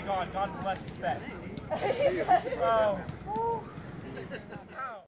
my God, God bless Spet. oh.